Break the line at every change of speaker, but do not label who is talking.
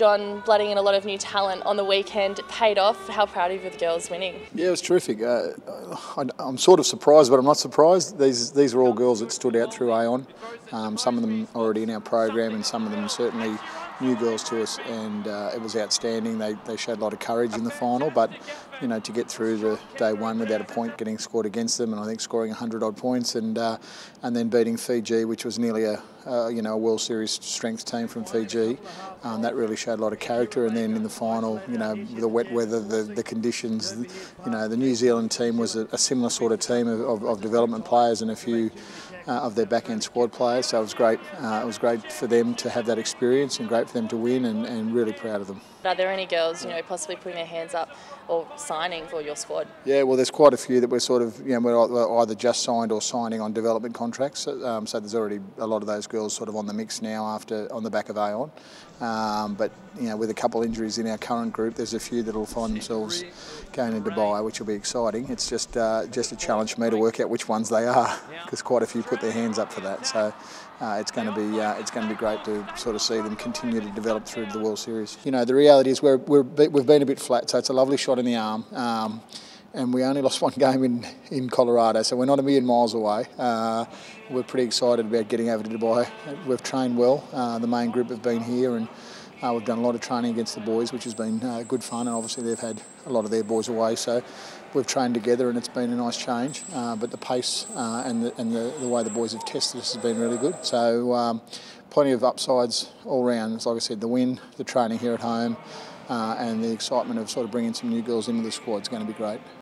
John blooding in a lot of new talent on the weekend. Paid off. How proud of you the girls winning?
Yeah, it was terrific. Uh, I, am sort of surprised, but I'm not surprised. These these are all girls that stood out through Aon. Um, some of them already in our program, and some of them certainly new girls to us, and uh, it was outstanding. They, they showed a lot of courage in the final, but you know to get through to day one without a point getting scored against them, and I think scoring 100 odd points, and uh, and then beating Fiji, which was nearly a uh, you know a World Series strength team from Fiji, um, that really showed a lot of character. And then in the final, you know the wet weather, the, the conditions, you know the New Zealand team was a, a similar sort of team of, of, of development players and a few uh, of their back end squad players. So it was great. Uh, it was great for them to have that experience and great for them to win, and, and really proud of them.
Are there any girls, you know, possibly putting their hands up or signing for your squad?
Yeah, well, there's quite a few that we're sort of, you know, we're either just signed or signing on development contracts. Um, so there's already a lot of those girls sort of on the mix now after on the back of Aon. Um, but you know, with a couple injuries in our current group, there's a few that will find themselves going into Dubai, which will be exciting. It's just uh, just a challenge for me to work out which ones they are, because quite a few put their hands up for that. So uh, it's going to be uh, it's going to be great to sort of see them continue to develop through to the World Series. You know, the reality is we're, we're we've been a bit flat, so it's a lovely shot in the arm. Um, and we only lost one game in, in Colorado, so we're not a million miles away. Uh, we're pretty excited about getting over to Dubai. We've trained well. Uh, the main group have been here, and uh, we've done a lot of training against the boys, which has been uh, good fun. And obviously, they've had a lot of their boys away, so we've trained together, and it's been a nice change. Uh, but the pace uh, and, the, and the, the, way the boys have tested us has been really good. So, um, plenty of upsides all round. Like I said, the win, the training here at home. and the excitement of sort of bringing some new girls into the squad is going to be great.